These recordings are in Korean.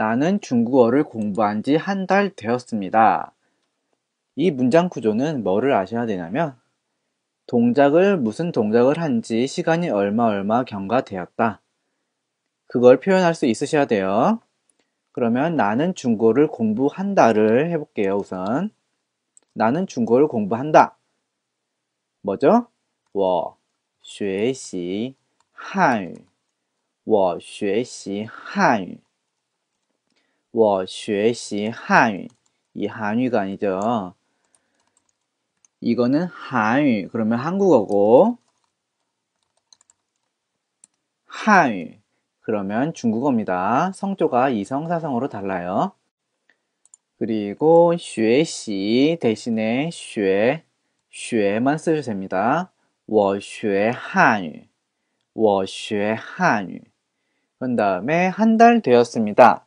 나는 중국어를 공부한 지 한 달 되었습니다. 이 문장 구조는 뭐를 아셔야 되냐면 동작을 무슨 동작을 한지 시간이 얼마 얼마 경과되었다. 그걸 표현할 수 있으셔야 돼요. 그러면 나는 중국어를 공부한다를 해볼게요, 우선. 나는 중국어를 공부한다. 뭐죠? 我学习汉语.我学习汉语. 我学习汉语. 이 한유가 아니죠. 이거는 한유. 그러면 한국어고 한유. 그러면 중국어입니다. 성조가 이성사성으로 달라요. 그리고 学习 대신에 学, 学만 쓰셔도 됩니다. 我学汉语.我学汉语. 그 다음에 한 달 되었습니다.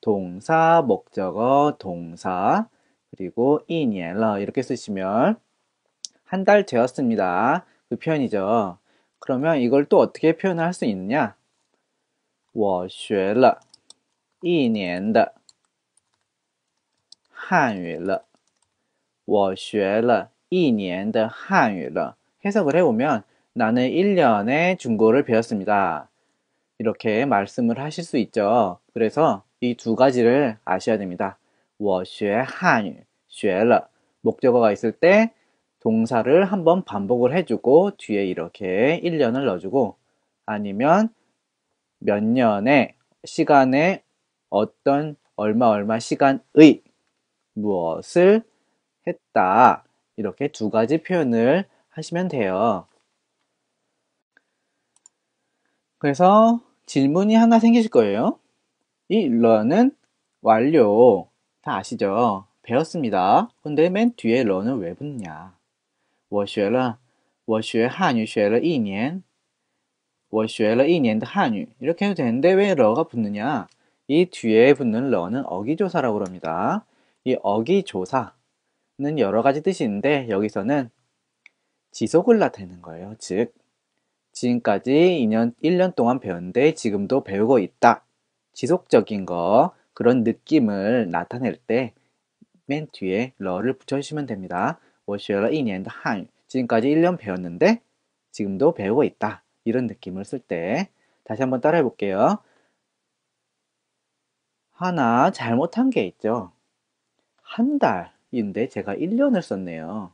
동사, 목적어, 동사, 그리고 一年了 이렇게 쓰시면 한 달 되었습니다. 그 표현이죠. 그러면 이걸 또 어떻게 표현할 수 있느냐? 我学了一年的汉语了.我学了一年的汉语了. 해석을 해보면 나는 1년의 중국어를 배웠습니다. 이렇게 말씀을 하실 수 있죠. 그래서 이 두 가지를 아셔야 됩니다. 我学汉语学了 목적어가 있을 때 동사를 한번 반복을 해주고 뒤에 이렇게 1년을 넣어주고 아니면 몇 년의 시간에 어떤 얼마 얼마 시간의 무엇을 했다 이렇게 두 가지 표현을 하시면 돼요. 그래서 질문이 하나 생기실 거예요. 이 learn은 완료 다 아시죠? 배웠습니다. 근데 맨 뒤에 learn은 왜 붙냐? 我学了我学汉语学了一年我学了一年的汉语 이렇게 해도 되는데 왜 러가 붙느냐 이 뒤에 붙는 러는 어기조사라고 합니다 이 어기조사는 여러 가지 뜻이 있는데 여기서는 지속을 나타내는 거예요 즉 지금까지 2년, 1년 동안 배웠는데 지금도 배우고 있다 지속적인 거 그런 느낌을 나타낼 때 맨 뒤에 러를 붙여주시면 됩니다 我学了一年的汉语 지금까지 1년 배웠는데 지금도 배우고 있다. 이런 느낌을 쓸 때 다시 한번 따라해 볼게요. 하나 잘못한 게 있죠. 한 달인데 제가 1년을 썼네요.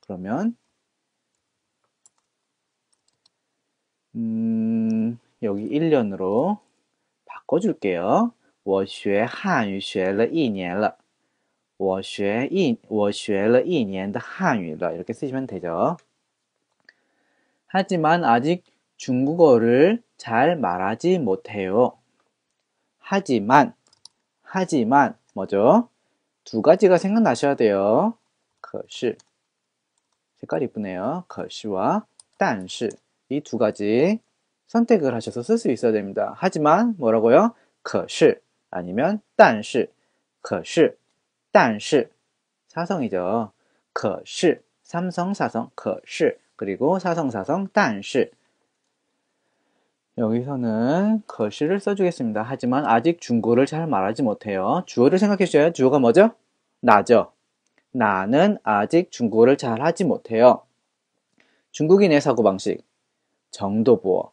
그러면 음, 여기 1년으로 바꿔줄게요. 我学汉语学了一年了。 我学一我学了一年的汉语了 이렇게 쓰시면 되죠. 하지만 아직 중국어를 잘 말하지 못해요. 하지만 하지만 뭐죠? 두 가지가 생각나셔야 돼요. 可是 색깔 이쁘네요. 可是와 但是이 두 가지 선택을 하셔서 쓸 수 있어야 됩니다. 하지만 뭐라고요? 可是 아니면 但是可是 但是 사성이죠. 可是 삼성 사성 可是 그리고 사성 사성 但是 여기서는 可是를 써주겠습니다. 하지만 아직 중국어를 잘 말하지 못해요. 주어를 생각해 주셔요. 주어가 뭐죠? 나죠. 나는 아직 중국어를 잘 하지 못해요. 중국인의 사고방식 정도보어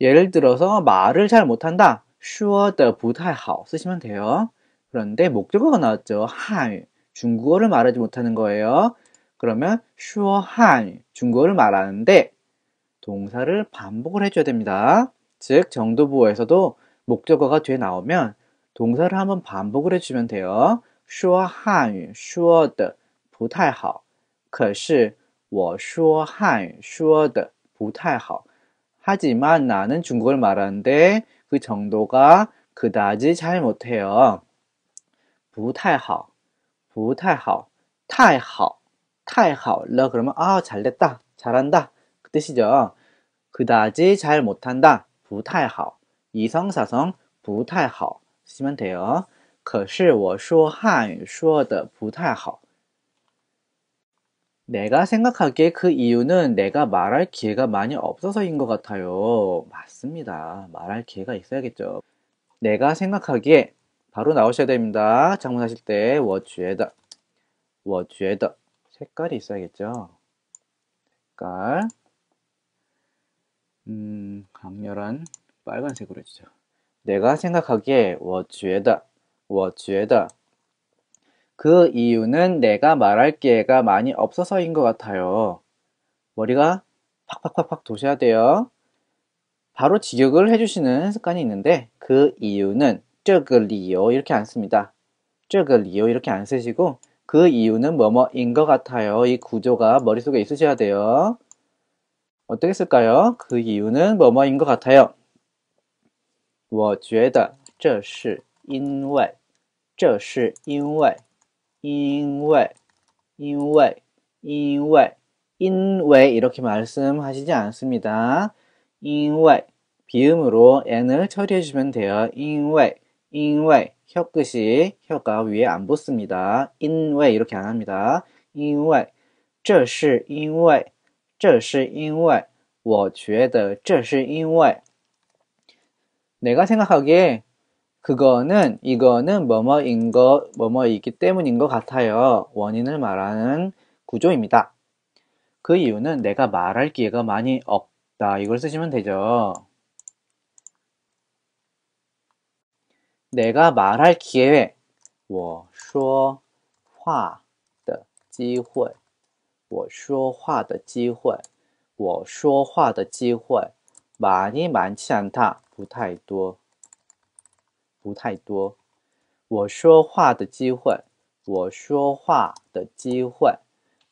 예를 들어서 말을 잘 못한다. 说的不太好쓰시면 돼요. 그런데 목적어가 나왔죠. 한유. 중국어를 말하지 못하는 거예요. 그러면 说 한유. 중국어를 말하는데 동사를 반복을 해줘야 됩니다. 즉 정도부호에서도 목적어가 뒤에 나오면 동사를 한번 반복을 해주면 돼요. 说汉语说的不太好，可是我说汉语说的不太好。 하지만 나는 중국어를 말하는데 그 정도가 그다지 잘 못해요. 不太好,不太好,太好,太好了. 그러면 아 잘됐다, 잘한다 그 뜻이죠. 그다지 잘 못한다, 不太好. 이성사성 不太好 쓰시면 돼요. 可是我说汉语说的不太好. 내가 생각하기에 그 이유는 내가 말할 기회가 많이 없어서인 것 같아요. 맞습니다. 말할 기회가 있어야겠죠. 내가 생각하기에 바로 나오셔야 됩니다. 장문하실 때 워주에다 워주에다 색깔이 있어야겠죠. 색깔 음 강렬한 빨간색으로 해주죠. 내가 생각하기에 워주에다 워주에다 그 이유는 내가 말할 기회가 많이 없어서인 것 같아요. 머리가 팍팍팍팍 도셔야 돼요. 바로 직역을 해주시는 습관이 있는데 그 이유는 这个理由 이렇게 안 씁니다. 这个理由 이렇게 안 쓰시고 그 이유는 뭐뭐인 것 같아요. 이 구조가 머릿속에 있으셔야 돼요. 어떻게 쓸까요? 그 이유는 뭐뭐인 것 같아요. 我觉得这是因为这是因为 因为, 因为, 因为, 因为 이렇게 말씀하시지 않습니다. 因为 비음으로 n을 처리해 주시면 돼요. 因为, 因为 혀 끝이 혀가 위에 안 붙습니다. 因为 이렇게 안 합니다. 因为这是因为这是因为我觉得这是因为 내가 생각하기에 그거는 이거는 뭐뭐인 거 뭐뭐이기 때문인 것 같아요. 원인을 말하는 구조입니다. 그 이유는 내가 말할 기회가 많이 없다. 이걸 쓰시면 되죠. 내가 말할 기회 我说话的机会我说话的机会我说话的机会 많이 많지 않다 不太多 不太多。我说话的机会，我说话的机会。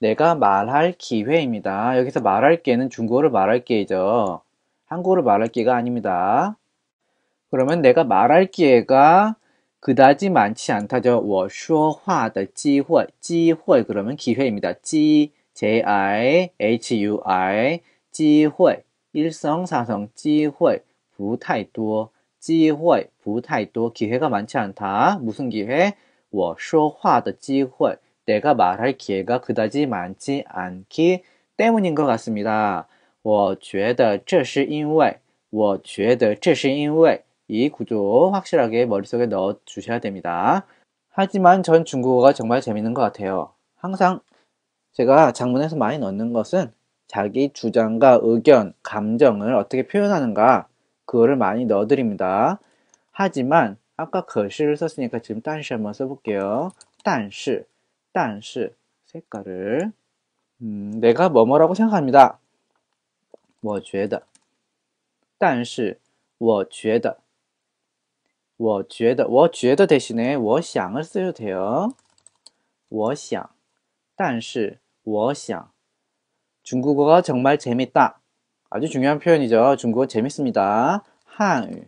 내가말할기회입니다여기서말할기회는중국어를말할기회죠한국어를말할기회가아닙니다그러면내가말할기회가그다지많지않다죠我说话的机会，机会그러면기회입니다 지 J I H U I机会일성사성机会不太多。 机会不太多， 기회가 많지 않다. 무슨 기회? 我说话的机会. 내가 말할 기회가 그다지 많지 않기 때문인 것 같습니다. 我觉得这是因为,我觉得这是因为이 구조 확실하게 머릿속에 넣어 주셔야 됩니다. 하지만 전 중국어가 정말 재밌는 것 같아요. 항상 제가 장문에서 많이 넣는 것은 자기 주장과 의견, 감정을 어떻게 표현하는가 그거를 많이 넣어드립니다. 하지만 아까 거실을 썼으니까 지금 但是 한번 써볼게요. 但是,但是 색깔을 음, 내가 뭐뭐라고 생각합니다. 我觉得,但是,我觉得,我觉得,我觉得 대신에 我想을 써도 돼요. 我想,但是,我想 중국어가 정말 재밌다. 아주 중요한 표현이죠. 중국어 재밌습니다. 한유,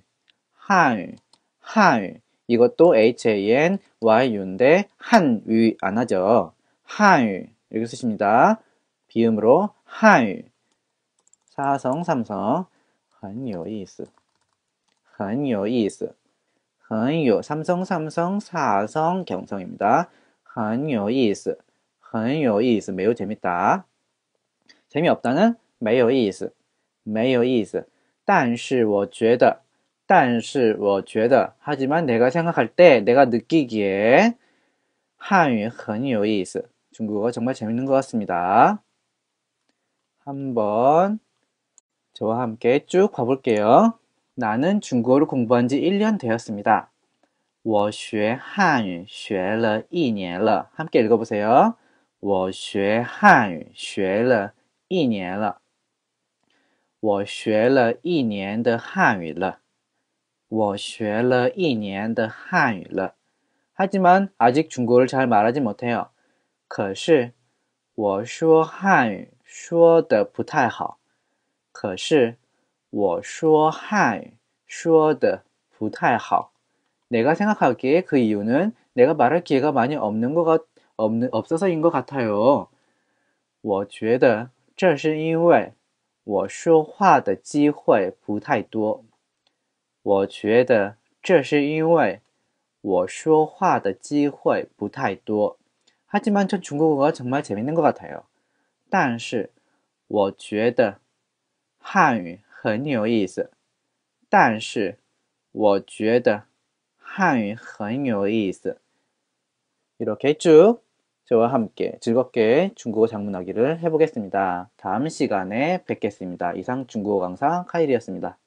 한유, 한유. 이것도 H-A-N-Y-U인데 한유 안 하죠. 한유 이렇게 쓰십니다. 비음으로 한유. 사성, 삼성. 很有意思.很有意思.很有 삼성, 삼성, 사성, 경성입니다. 很有意思.很有意思. 매우 재밌다. 재미없다는 没有意思. 没有意思但是我觉得但是我觉得 하지만 내가 생각할 때 내가 느끼기에 한유 很有意思 중국어 정말 재밌는 것 같습니다. 한번 저와 함께 쭉 봐볼게요. 나는 중국어를 공부한 지 1년 되었습니다. 我学汉语学了一年了. 함께 읽어보세요. 我学汉语学了一年了. 我学了一年的汉语了.我学了一年的汉语了. 하지만 아직 중국어를 잘 말하지 못해요. 可是我说汉语说的不太好。可是我说汉语说的不太好。 내가 생각하기에 그 이유는 내가 말할 기회가 많이 없는 것 같, 없는, 없어서인 것 같아요. 我觉得这是因为 我说话的机会不太多。我觉得这是因为我说话的机会不太多。 하지만 전 중국어가 정말 재밌는 것 같아요. 但是我觉得汉语很有意思。但是我觉得汉语很有意思。 이렇게 쭉 저와 함께 즐겁게 중국어 장문하기를 해보겠습니다. 다음 시간에 뵙겠습니다. 이상 중국어 강사 카일이었습니다.